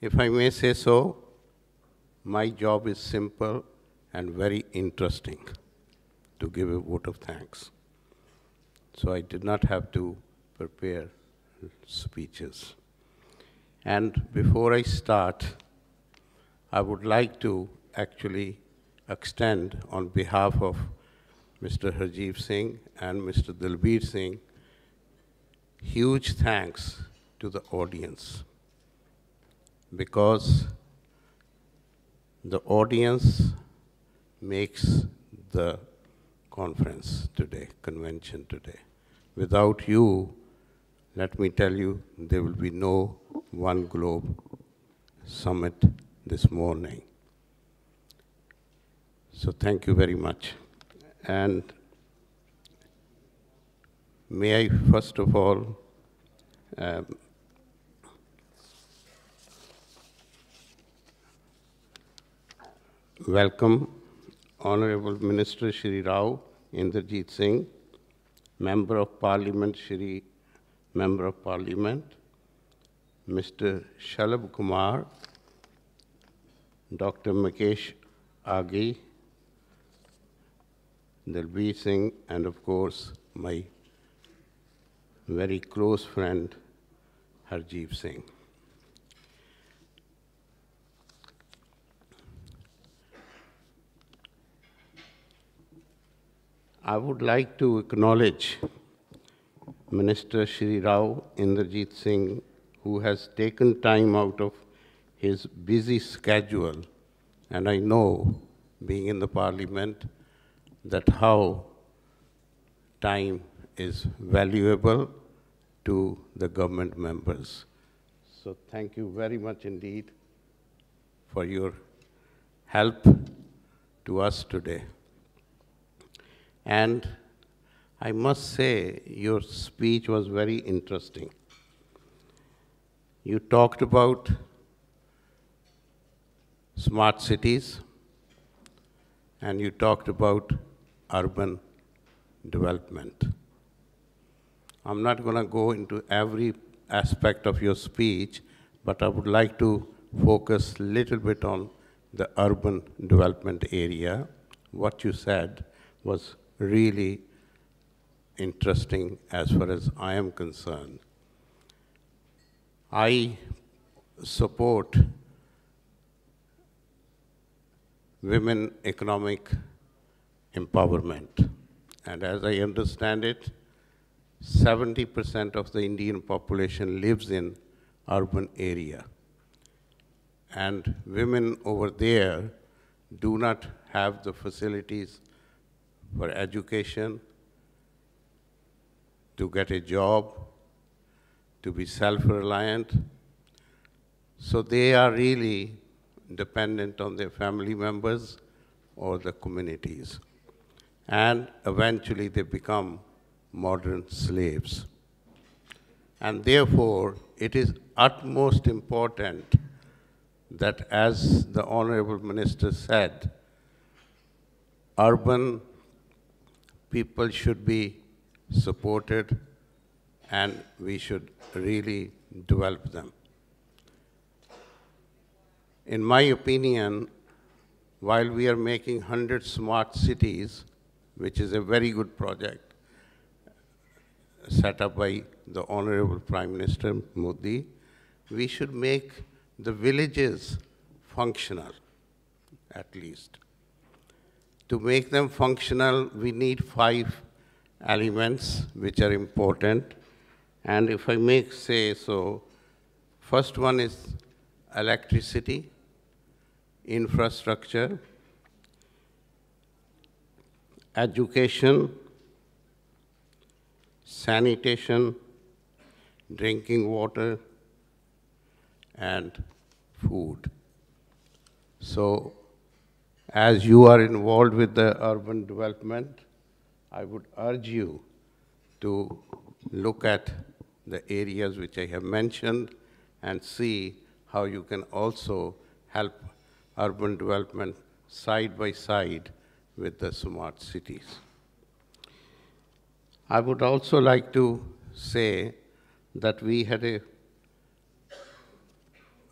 If I may say so, my job is simple and very interesting to give a vote of thanks. So I did not have to prepare speeches. And before I start, I would like to actually extend on behalf of Mr. Harjiv Singh and Mr. Dalbir Singh huge thanks to the audience because the audience makes the conference today, convention today. Without you, let me tell you, there will be no One Globe summit this morning. So thank you very much. And may I first of all um, welcome Honorable Minister Shri Rao Inderjeet Singh, Member of Parliament Shri Member of Parliament, Mr. Shalabh Kumar, Dr. Mukesh Aghi, Dalbir Singh, and of course, my very close friend, Harjiv Singh. I would like to acknowledge Minister Shri Rao Indrajit Singh, who has taken time out of his busy schedule, and I know, being in the parliament, that how time is valuable to the government members. So thank you very much indeed for your help to us today. And I must say, your speech was very interesting. You talked about smart cities, and you talked about urban development. I'm not going to go into every aspect of your speech, but I would like to focus a little bit on the urban development area. What you said was really interesting as far as I am concerned. I support women economic empowerment. And as I understand it, 70% of the Indian population lives in urban area. And women over there do not have the facilities for education, to get a job, to be self-reliant. So they are really dependent on their family members or the communities. And eventually they become modern slaves. And therefore, it is utmost important that as the Honorable Minister said, urban people should be supported and we should really develop them. In my opinion, while we are making 100 smart cities, which is a very good project set up by the Honorable Prime Minister Modi, we should make the villages functional, at least. To make them functional, we need five elements which are important. And if I make say so, first one is electricity, infrastructure, education, sanitation, drinking water, and food. So as you are involved with the urban development, I would urge you to look at the areas which I have mentioned and see how you can also help urban development side by side with the smart cities. I would also like to say that we had a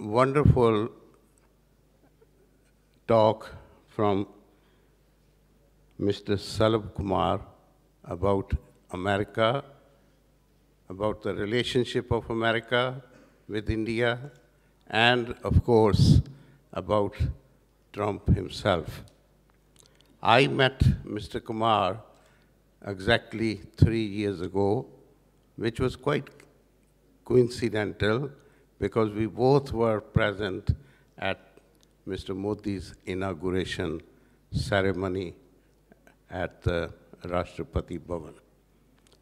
wonderful talk from Mr. Shalabh Kumar about America, about the relationship of America with India, and of course, about Trump himself. I met Mr. Kumar exactly three years ago, which was quite coincidental because we both were present at Mr. Modi's inauguration ceremony at the Rashtrapati Bhavan.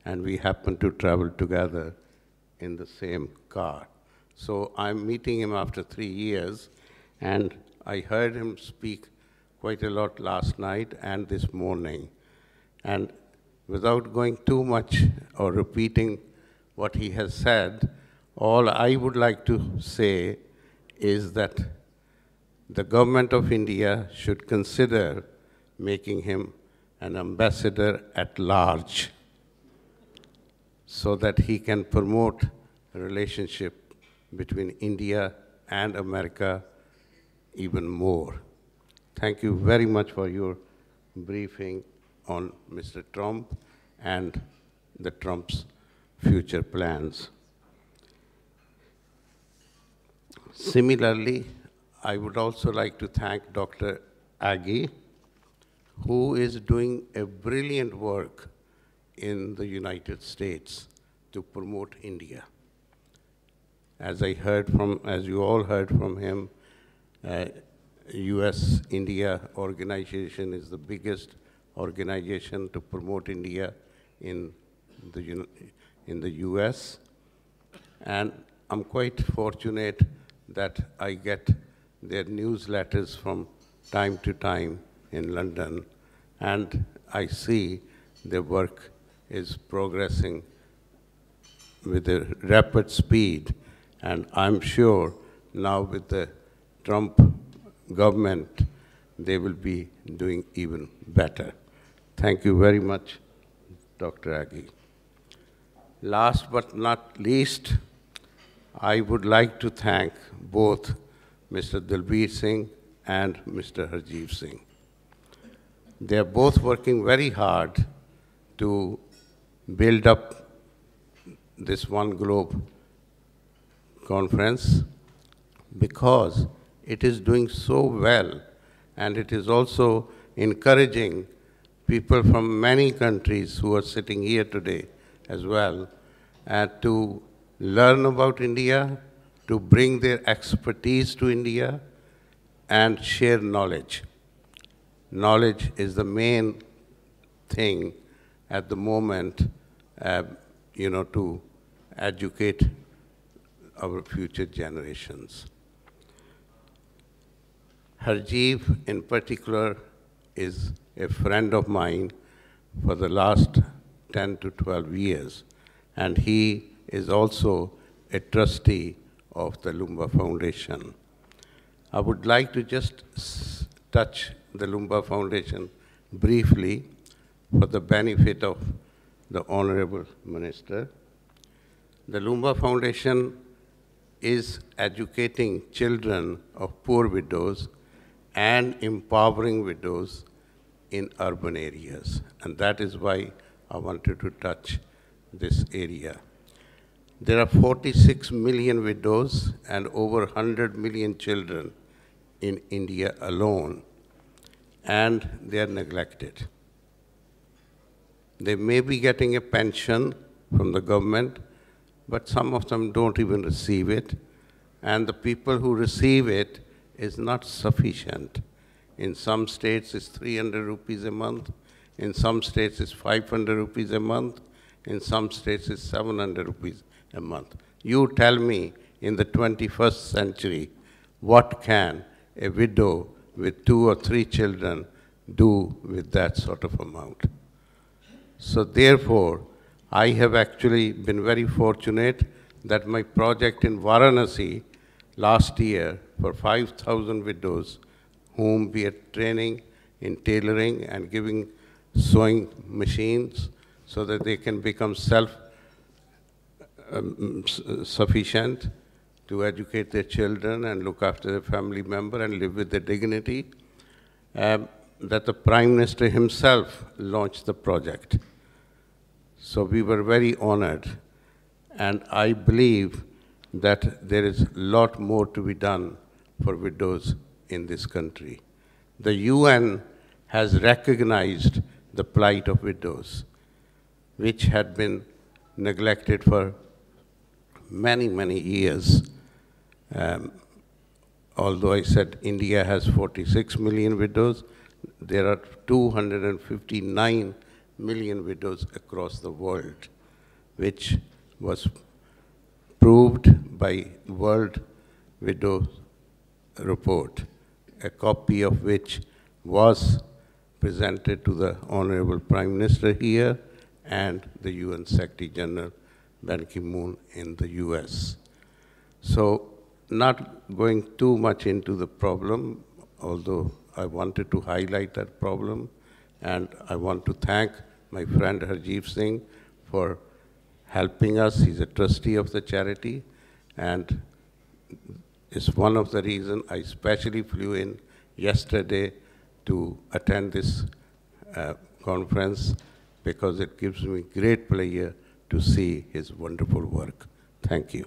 And we happened to travel together in the same car. So I'm meeting him after three years, and I heard him speak quite a lot last night and this morning. And without going too much or repeating what he has said, all I would like to say is that the government of India should consider making him an ambassador at large so that he can promote a relationship between India and America even more. Thank you very much for your briefing on Mr. Trump and the Trump's future plans. Similarly, I would also like to thank Dr. Aghi, who is doing a brilliant work in the United States to promote India. As I heard from, as you all heard from him, uh, US-India organization is the biggest organization to promote India in the, in the US. And I'm quite fortunate that I get their newsletters from time to time in London, and I see their work is progressing with a rapid speed, and I'm sure now with the Trump government, they will be doing even better. Thank you very much, Dr. Aghi. Last but not least, I would like to thank both Mr. Dalbir Singh and Mr. Harjiv Singh. They are both working very hard to build up this One Globe conference because it is doing so well and it is also encouraging people from many countries who are sitting here today as well uh, to learn about India, to bring their expertise to India, and share knowledge. Knowledge is the main thing at the moment, uh, you know, to educate our future generations. Harjiv, in particular, is a friend of mine for the last 10 to 12 years, and he is also a trustee of the Loomba Foundation. I would like to just touch the Loomba Foundation briefly for the benefit of the Honorable Minister. The Loomba Foundation is educating children of poor widows and empowering widows in urban areas. And that is why I wanted to touch this area. There are 46 million widows and over 100 million children in India alone, and they are neglected. They may be getting a pension from the government, but some of them don't even receive it, and the people who receive it is not sufficient. In some states, it's 300 rupees a month. In some states, it's 500 rupees a month. In some states, it's 700 rupees a month. You tell me in the 21st century, what can a widow with two or three children do with that sort of amount? So therefore, I have actually been very fortunate that my project in Varanasi last year for 5,000 widows whom we are training in tailoring and giving sewing machines so that they can become self um, sufficient. to educate their children and look after their family member and live with their dignity, um, that the Prime Minister himself launched the project. So we were very honored, and I believe that there is a lot more to be done for widows in this country. The UN has recognized the plight of widows, which had been neglected for many, many years. Um, although I said India has 46 million widows, there are 259 million widows across the world, which was proved by World Widow Report, a copy of which was presented to the Honorable Prime Minister here and the UN Secretary General Ban Ki-moon in the US. So not going too much into the problem, although I wanted to highlight that problem, and I want to thank my friend Harjiv Singh for helping us. He's a trustee of the charity, and is one of the reasons I specially flew in yesterday to attend this uh, conference because it gives me great pleasure to see his wonderful work. Thank you.